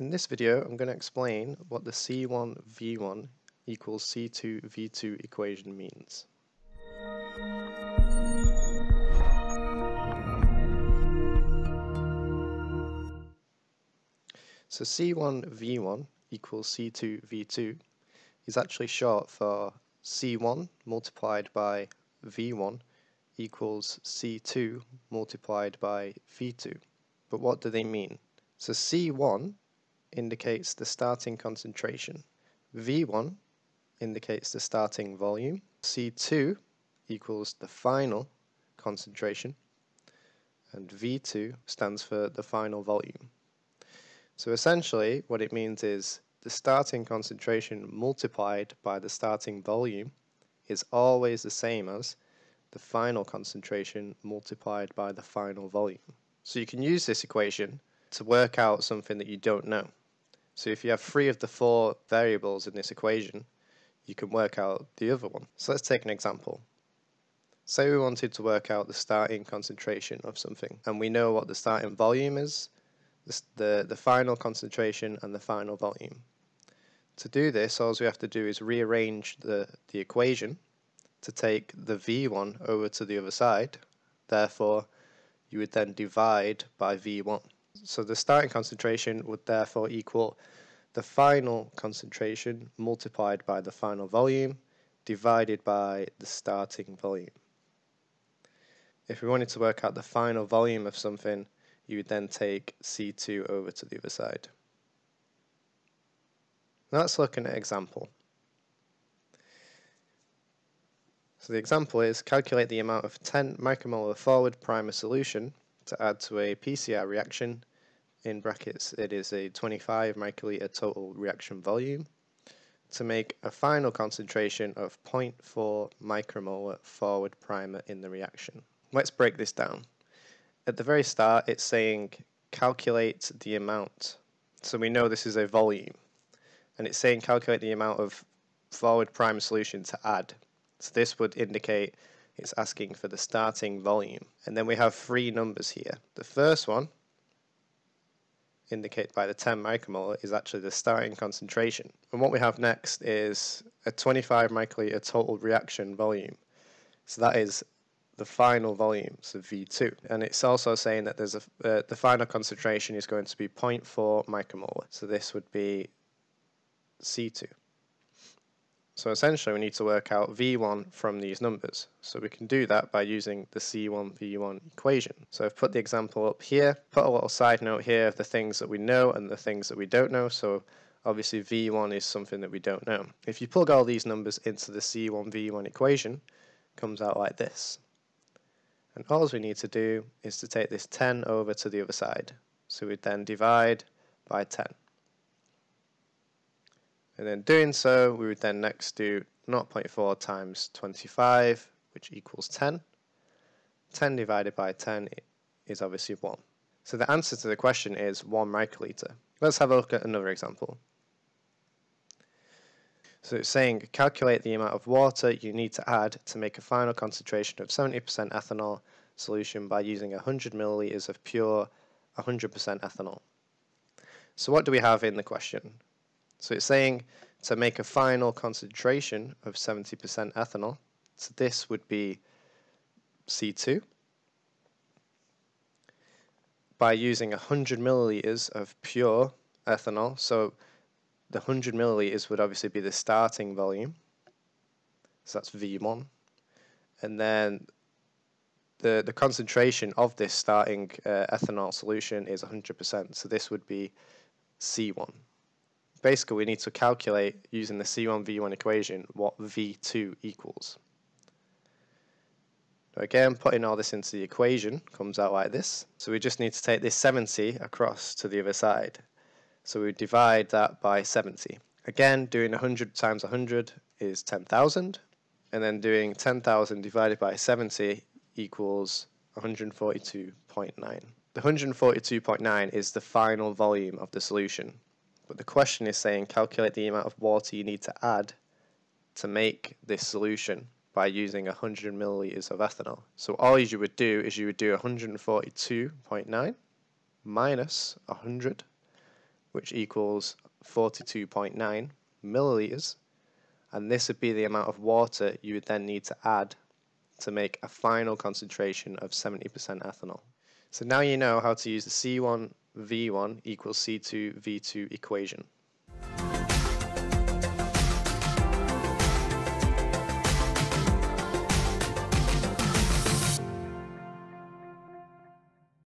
In this video I'm going to explain what the C1V1 equals C2V2 equation means. So C1V1 equals C2V2 is actually short for C1 multiplied by V1 equals C2 multiplied by V2. But what do they mean? So C1 indicates the starting concentration. V1 indicates the starting volume. C2 equals the final concentration. And V2 stands for the final volume. So essentially what it means is the starting concentration multiplied by the starting volume is always the same as the final concentration multiplied by the final volume. So you can use this equation to work out something that you don't know. So if you have three of the four variables in this equation, you can work out the other one. So let's take an example. Say we wanted to work out the starting concentration of something, and we know what the starting volume is, the, the final concentration, and the final volume. To do this, all we have to do is rearrange the, the equation to take the V1 over to the other side. Therefore, you would then divide by V1. So the starting concentration would therefore equal the final concentration multiplied by the final volume divided by the starting volume. If we wanted to work out the final volume of something, you would then take C2 over to the other side. Let's look at an example. So the example is calculate the amount of 10 micromolar forward primer solution to add to a PCR reaction. In brackets, it is a 25 microliter total reaction volume to make a final concentration of 0.4 micromolar forward primer in the reaction. Let's break this down. At the very start, it's saying calculate the amount. So we know this is a volume. And it's saying calculate the amount of forward primer solution to add. So this would indicate it's asking for the starting volume. And then we have three numbers here. The first one, indicated by the 10 micromolar, is actually the starting concentration. And what we have next is a 25 microliter total reaction volume. So that is the final volume, so V2. And it's also saying that there's a uh, the final concentration is going to be 0.4 micromolar. So this would be C2. So essentially we need to work out V1 from these numbers. So we can do that by using the C1 V1 equation. So I've put the example up here, put a little side note here of the things that we know and the things that we don't know. So obviously V1 is something that we don't know. If you plug all these numbers into the C1 V1 equation, comes out like this. And all we need to do is to take this 10 over to the other side. So we then divide by 10. And then doing so, we would then next do 0.4 times 25, which equals 10. 10 divided by 10 is obviously 1. So the answer to the question is 1 microliter. Let's have a look at another example. So it's saying calculate the amount of water you need to add to make a final concentration of 70% ethanol solution by using 100 milliliters of pure 100% ethanol. So what do we have in the question? So it's saying to make a final concentration of 70% ethanol, so this would be C2, by using 100 milliliters of pure ethanol, so the 100 milliliters would obviously be the starting volume, so that's V1, and then the, the concentration of this starting uh, ethanol solution is 100%, so this would be C1 basically we need to calculate using the C1 V1 equation what V2 equals. again, putting all this into the equation comes out like this. So we just need to take this 70 across to the other side. So we divide that by 70. Again, doing 100 times 100 is 10,000. And then doing 10,000 divided by 70 equals 142.9. The 142.9 is the final volume of the solution. But the question is saying calculate the amount of water you need to add to make this solution by using 100 milliliters of ethanol. So all you would do is you would do 142.9 minus 100 which equals 42.9 milliliters, and this would be the amount of water you would then need to add to make a final concentration of 70% ethanol. So now you know how to use the C1 V1 equals C2 V2 equation.